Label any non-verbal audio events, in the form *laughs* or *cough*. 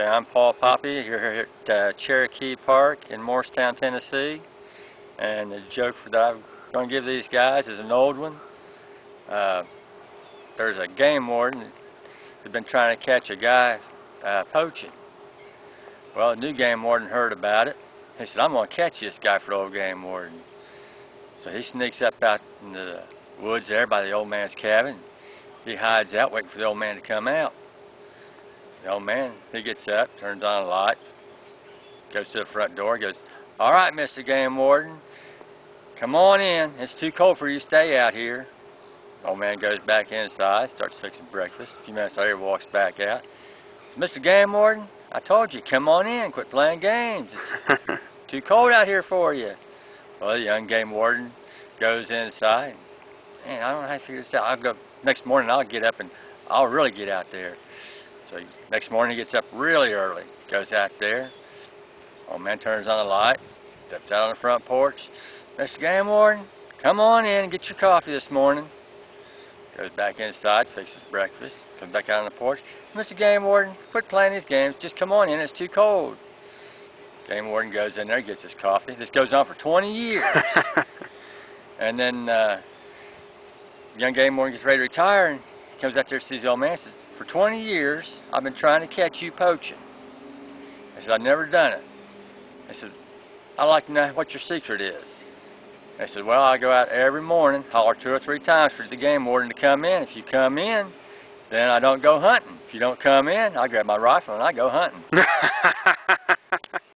Okay, I'm Paul Poppy. Here at uh, Cherokee Park in Morristown, Tennessee. And the joke that I'm going to give these guys is an old one. Uh, there's a game warden who's been trying to catch a guy uh, poaching. Well, the new game warden heard about it. He said, I'm going to catch this guy for the old game warden. So he sneaks up out in the woods there by the old man's cabin. He hides out waiting for the old man to come out. The old man, he gets up, turns on a light, goes to the front door, goes, All right, Mr. Game Warden, come on in. It's too cold for you to stay out here. Old man goes back inside, starts fixing breakfast. A few minutes later, walks back out. Mr. Game Warden, I told you, come on in, quit playing games. It's *laughs* too cold out here for you. Well, the young game warden goes inside. Man, I don't know how to figure this out. I'll go next morning. I'll get up and I'll really get out there. So next morning he gets up really early, goes out there. Old man turns on the light, steps out on the front porch. Mr. Game Warden, come on in and get your coffee this morning. Goes back inside, fixes breakfast, comes back out on the porch. Mr. Game Warden, quit playing these games. Just come on in. It's too cold. Game Warden goes in there, gets his coffee. This goes on for 20 years. *laughs* and then uh, young Game Warden gets ready to retire and comes out there and sees the old man says, for 20 years, I've been trying to catch you poaching. I said, I've never done it. I said, I'd like to know what your secret is. I said, well, I go out every morning, holler two or three times for the game warden to come in. If you come in, then I don't go hunting. If you don't come in, I grab my rifle and I go hunting. *laughs*